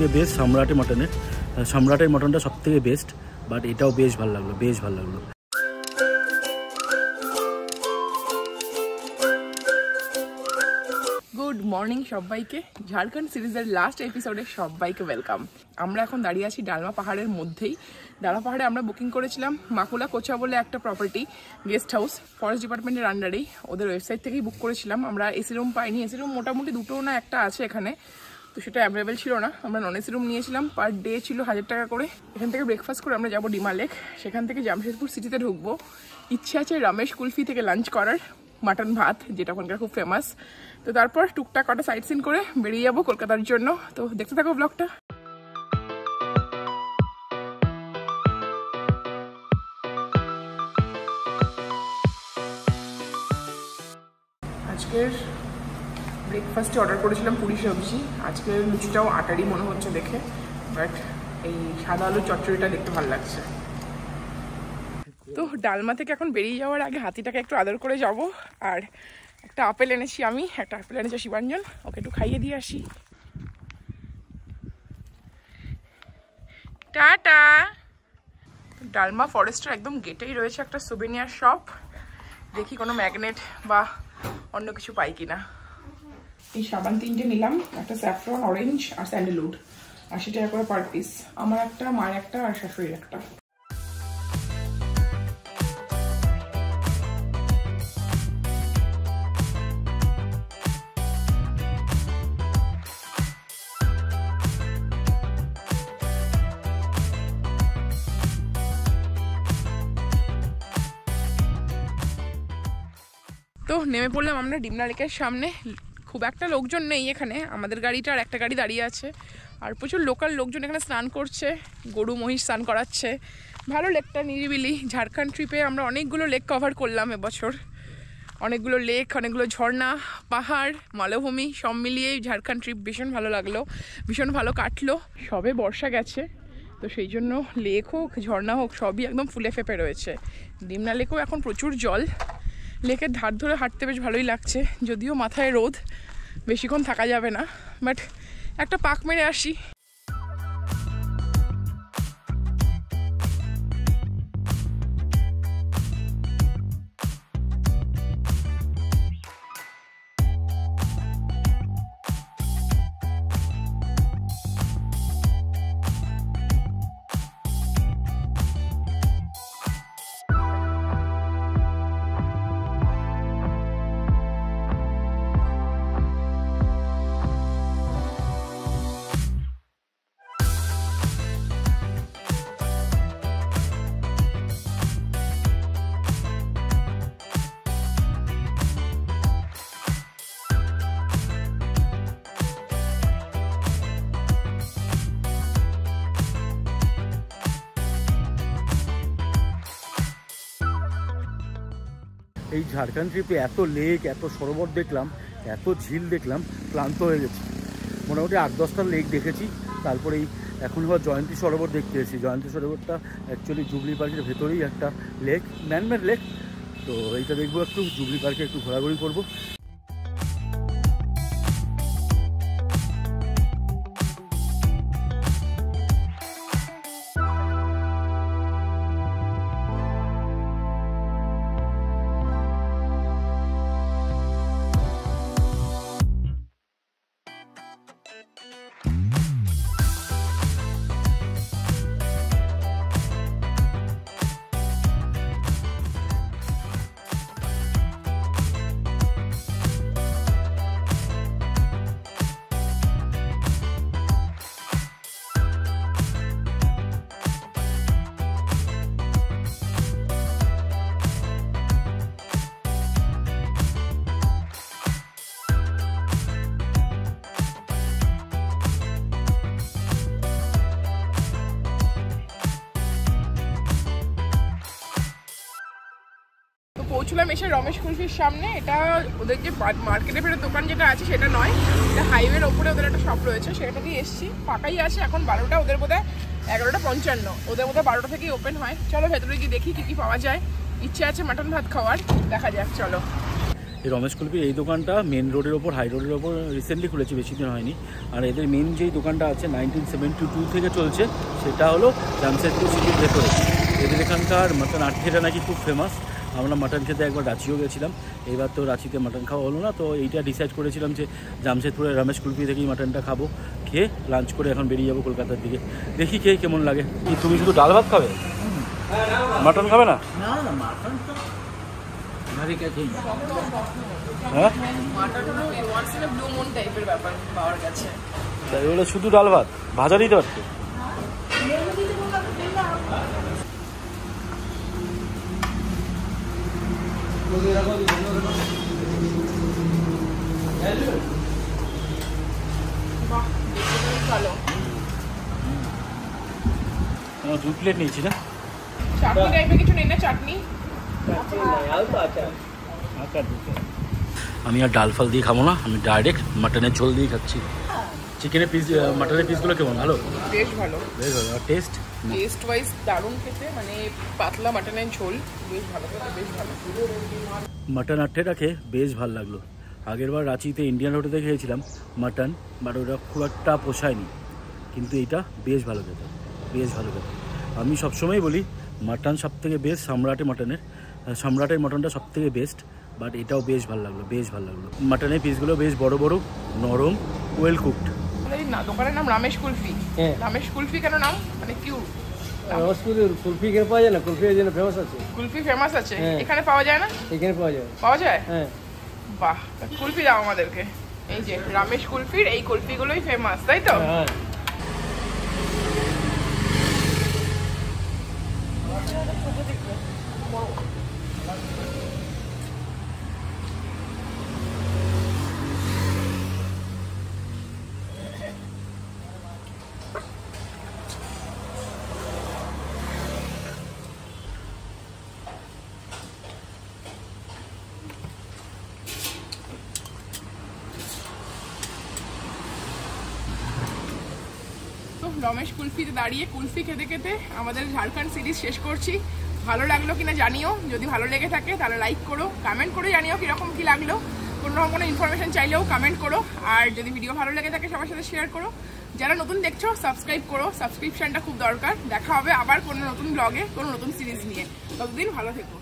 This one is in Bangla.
থেকে বেস্ট সম্রাটের মটনের সম্রাটের মটনটা সব থেকে বেস্ট বাট এটাও বেশ ভালো লাগল, বেশ ভালো লাগল। গুড মর্নিং সবাইকে। ঝাড়খণ্ড সিরিজের লাস্ট এপিসোডে সবাইকে ওয়েলকাম আমরা এখন দাঁড়িয়ে আছি ডালমা পাহাড়ের মধ্যেই। ডালমা পাহাড়ে আমরা বুকিং করেছিলাম মাকুলা কোচা বলে একটা প্রপার্টি গেস্ট হাউস ফরেস্ট ডিপার্টমেন্টের আন্ডারেই ওদের ওয়েবসাইট থেকেই বুক করেছিলাম। আমরা এসি রুম পাইনি। এসি রুম মোটামুটি দুটো না একটা আছে এখানে। সেটা অ্যাভেলেবেল ছিল না। আমরা নন এসি রুম নিয়েছিলাম পার ডে ছিল হাজার টাকা করে। এখান থেকে ব্রেকফাস্ট করে আমরা যাব ডিমা লেক। সেখান থেকে জামশেদপুর সিটিতে ঢুকবো। ইচ্ছে আছে রমেশ কুলফি থেকে লাঞ্চ করার মাটন ভাত, যেটা ওখানকার খুব ফেমাস তো তারপর টুকটাক কটা সাইট সিন করে বেরিয়ে যাব কলকাতার জন্য। তো দেখতে থাকো ব্লগটা আজকের ব্রেকফাস্টে অর্ডার করেছিলাম পুরি সবজি। আজকের লুচিটাও আটারই মনে হচ্ছে দেখে বাট এই সাদা আলু চচ্চড়িটা দেখতে ভালো লাগছে। তো ডালমা থেকে এখন বেরিয়ে যাওয়ার আগে হাতিটাকে একটু আদর করে যাব, আর একটা আপেল এনেছি আমি, একটা আপেল এনেছে শিবাঞ্জন, ওকে একটু খাইয়ে দিয়ে আসি। টাটা! ডালমা ফরেস্টের একদম গেটেই রয়েছে একটা সুবেনিয়ার শপ দেখি কোনো ম্যাগনেট বা অন্য কিছু পাই কিনা। এই সাবান তিনটে নিলাম, একটা স্যাফরন অরেঞ্জ আর স্যান্ডেলউড আশি টাকা করে পার পিস আমার একটা, মায়ের একটা আর শাশুড়ির একটা। তো নেমে পড়লাম আমরা ডিমনা লেকের সামনে। খুব একটা লোকজন নেই এখানে। আমাদের গাড়িটা আর একটা গাড়ি দাঁড়িয়ে আছে। আর প্রচুর লোকাল লোকজন এখানে স্নান করছে, গরু, মহিষ স্নান করাচ্ছে। ভালো লেকটা নিরিবিলি। ঝাড়খণ্ড ট্রিপে আমরা অনেকগুলো লেক কভার করলাম এবছর। অনেকগুলো লেক, অনেকগুলো ঝর্ণা, পাহাড়, মালভূমি, সব মিলিয়ে ঝাড়খণ্ড ট্রিপ ভীষণ ভালো লাগল, ভীষণ ভালো কাটলো। সবে বর্ষা গেছে, তো সেই জন্য লেক হোক, ঝর্ণা হোক, সবই একদম ফুলে ফেপে রয়েছে। ডিমনা লেকেও এখন প্রচুর জল। লেকের ধার ধরে হাঁটতে বেশ ভালোই লাগছে, যদিও মাথায় রোদ, বেশিক্ষণ থাকা যাবে না বাট একটা পাক মেরে আসি। এই ঝাড়খণ্ড ট্রিপে এত লেক এত সরোবর দেখলাম, এত ঝিল দেখলাম, ক্লান্ত হয়ে গেছি। মোটামুটি আট দশটা লেক দেখেছি, তারপরে এই এখন আবার জয়ন্তী সরোবর দেখতে এসেছি। জয়ন্তী সরোবরটা অ্যাকচুয়ালি জুবলি পার্কের ভেতরেই একটা লেক ম্যানমেড লেক তো এইটা দেখব একটু, জুবলি পার্কে একটু ঘোরাঘুরি করব। পৌঁছলাম এসে রমেশ কুলফির সামনে, এটা ওদের যে মার্কেটে ফেরত দোকান যেটা আছে সেটা নয়, এটা হাইওয়ের ওপরে ওদের একটা শপ রয়েছে, সেটা দিয়ে এসছি। ফাঁকাই আছে এখন বারোটা, ওদের বোধহয় এগারোটা পঞ্চান্ন, ওদের বোধহয় বারোটা থেকেই ওপেন হয়। চলো ভেতরে গিয়ে দেখি কী কী পাওয়া যায়। ইচ্ছে আছে মাটন ভাত খাওয়ার, দেখা যাক, চলো। এই রমেশ কুলপির এই দোকানটা মেন রোডের ওপর হাই রোডের ওপর রিসেন্টলি খুলেছে, বেশি দিন হয়নি। আর এদের মেন যেই দোকানটা আছে নাইনটিন সেভেন্টি টু থেকে চলছে, সেটা হলো জামশেদপুর সিটির ভেতরে। এদের এখানকার মাটন আটঘেটা নাকি খুব ফেমাস আমরা মাটন খেতে একবার রাঁচিও গেছিলাম। এবার তো রাঁচিতে মাটন খাওয়া হলো না তো এইটা ডিসাইড করেছিলাম যে জামশেদপুরের রমেশ কুলপি থেকেই মাটনটা খাব। খেয়ে লাঞ্চ করে এখন বেরিয়ে যাব কলকাতার দিকে। দেখি খেয়ে কেমন লাগে। তুমি শুধু ডাল ভাত খাবে? মাটন খাবে না? না না মাটন তো ঘরে কাছেই হ্যাঁ? শুধু ডাল ভাত? ভাজা দিতে পারতো বাহ দেখতে বেশ ভালো আমার দু প্লেট নিয়েছি না চাটনি টাইপের কিছু নেই না চাটনি আমি আর ডাল ফাল দিয়ে খাব না আমি ডাইরেক্ট মাটনের ঝোল দিয়ে খাচ্ছি চিকেনের পিস মাটনের পিসগুলো কেমন? ভালো? বেশ ভালো। বেশ ভালো। আর টেস্ট টেস্ট ওয়াইজ দারুণ খেতে মানে পাতলা মাটনের ঝোল বেশ ভালো বেশ ভালো। মাটন আট্টেটাকে বেশ ভালো লাগল। আগেরবার রাঁচিতে ইন্ডিয়ান হোটেলে খেয়েছিলাম মাটন বাট ওটা খুব একটা পোষায়নি। কিন্তু এটা বেশ ভালো খেতে বেশ ভালো খেতে। আমি সবসময় বলি মাটন সব থেকে বেস্ট সম্রাটে মাটনের সম্রাটের মাটনটা সব থেকে বেস্ট বাট এটাও বেশ ভালো লাগল বেশ ভালো লাগল। মাটনের পিসগুলো বেশ বড় বড় নরম ওয়েল কুকড এই না দোকানের নাম রামেশ কুলফি। হ্যাঁ। রামেশ কুলফি কেন নাম? মানে কিউ কুলফি এখানে পাওয়া যায় না? কুলফি জন্য ফেমাস আছে। কুলফি ফেমাস আছে? হ্যাঁ। এখানে পাওয়া যায় না? এখানে পাওয়া যায়। পাওয়া যায়? হ্যাঁ। বাহ কুলফি দাও আমাদেরকে। এই যে রামেশ কুলফির এই কুলফিগুলোই ফেমাস তাই তো? হ্যাঁ। রমেশ কুলফিতে দাঁড়িয়ে কুলফি খেতে খেতে আমাদের ঝাড়খণ্ড সিরিজ শেষ করছি। ভালো লাগল কিনা জানিও। যদি ভালো লেগে থাকে তাহলে লাইক করো কমেন্ট করে জানিও কীরকম কী লাগল। কোনো রকম কোনো ইনফরমেশন চাইলেও কমেন্ট করো। আর যদি ভিডিও ভালো লেগে থাকে সবার সাথে শেয়ার করো। যারা নতুন দেখছ সাবস্ক্রাইব করো। সাবস্ক্রিপশনটা খুব দরকার। দেখা হবে আবার কোনো নতুন ব্লগে কোনো নতুন সিরিজ নিয়ে। ততদিন ভালো থেকো।